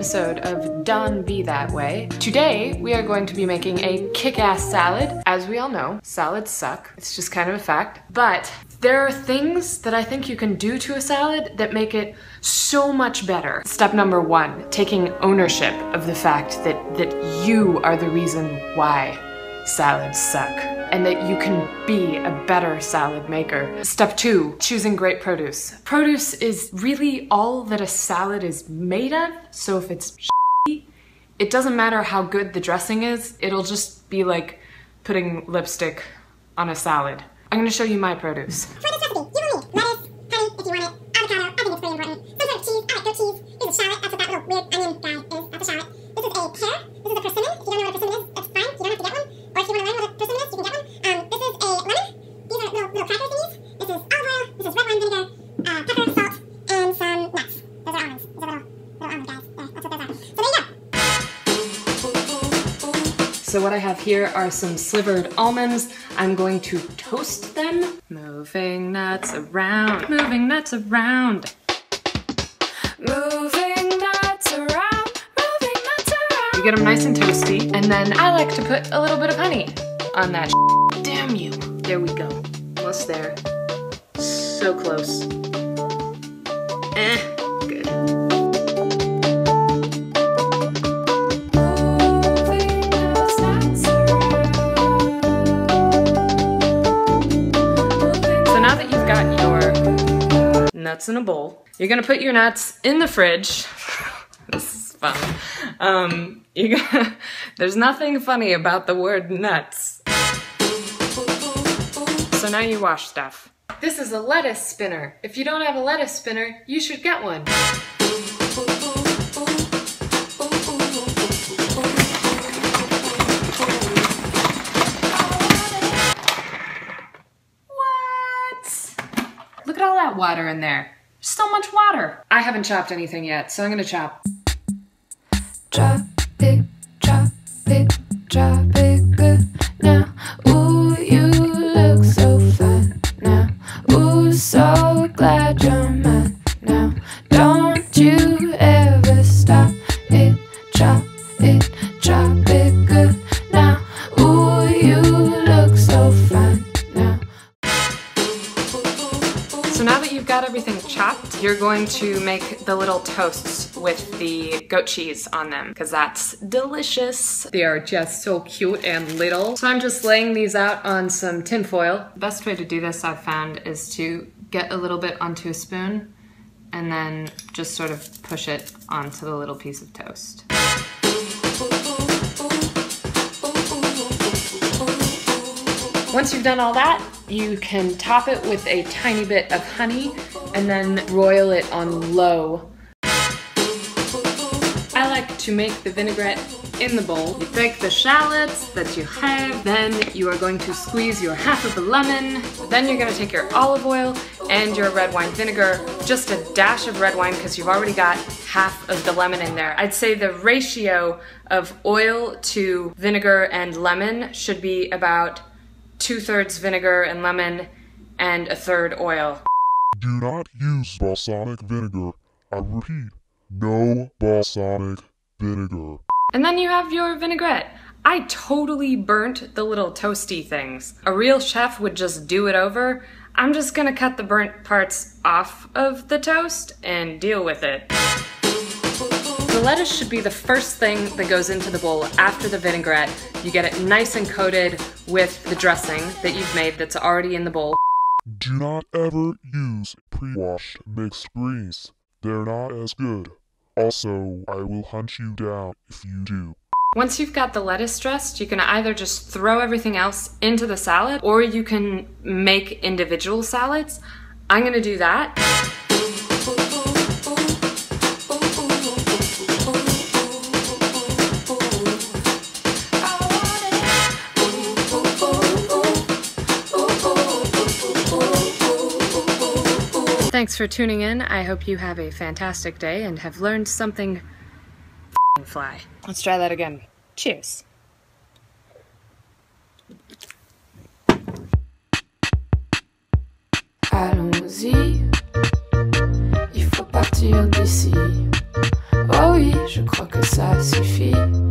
episode of Dawn Be That Way. Today, we are going to be making a kick-ass salad. As we all know, salads suck. It's just kind of a fact. But there are things that I think you can do to a salad that make it so much better. Step number one, taking ownership of the fact that, that you are the reason why salads suck and that you can be a better salad maker. Step two, choosing great produce. Produce is really all that a salad is made of, so if it's it doesn't matter how good the dressing is, it'll just be like putting lipstick on a salad. I'm gonna show you my produce. For this recipe, you will need lettuce, honey if you want it, avocado, I think it's pretty important, some sort of cheese, I like goat cheese, here's a shallot, that's what that little weird onion guy So what I have here are some slivered almonds. I'm going to toast them. Moving nuts around, moving nuts around. Moving nuts around, moving nuts around. You get them nice and toasty, and then I like to put a little bit of honey on that. Damn you. There we go. Almost there. So close. Eh, nuts in a bowl, you're gonna put your nuts in the fridge. this is fun. Um, you gonna, there's nothing funny about the word nuts. So now you wash stuff. This is a lettuce spinner. If you don't have a lettuce spinner, you should get one. Look at all that water in there. So much water. I haven't chopped anything yet, so I'm gonna chop. Drop So now that you've got everything chopped, you're going to make the little toasts with the goat cheese on them because that's delicious. They are just so cute and little. So I'm just laying these out on some tin foil. The best way to do this I've found is to get a little bit onto a spoon and then just sort of push it onto the little piece of toast. Once you've done all that, you can top it with a tiny bit of honey and then broil it on low. I like to make the vinaigrette in the bowl. You take the shallots that you have, then you are going to squeeze your half of a lemon, then you're gonna take your olive oil and your red wine vinegar, just a dash of red wine because you've already got half of the lemon in there. I'd say the ratio of oil to vinegar and lemon should be about two thirds vinegar and lemon and a third oil. Do not use balsamic vinegar. I repeat, no balsamic vinegar. And then you have your vinaigrette. I totally burnt the little toasty things. A real chef would just do it over. I'm just gonna cut the burnt parts off of the toast and deal with it. The lettuce should be the first thing that goes into the bowl after the vinaigrette. You get it nice and coated with the dressing that you've made that's already in the bowl. Do not ever use pre-washed mixed greens. They're not as good. Also, I will hunt you down if you do. Once you've got the lettuce dressed, you can either just throw everything else into the salad or you can make individual salads. I'm gonna do that. Thanks for tuning in. I hope you have a fantastic day and have learned something f***ing fly. Let's try that again. Cheers. Allons-y, il faut partir d'ici. Oh je crois que ça suffit.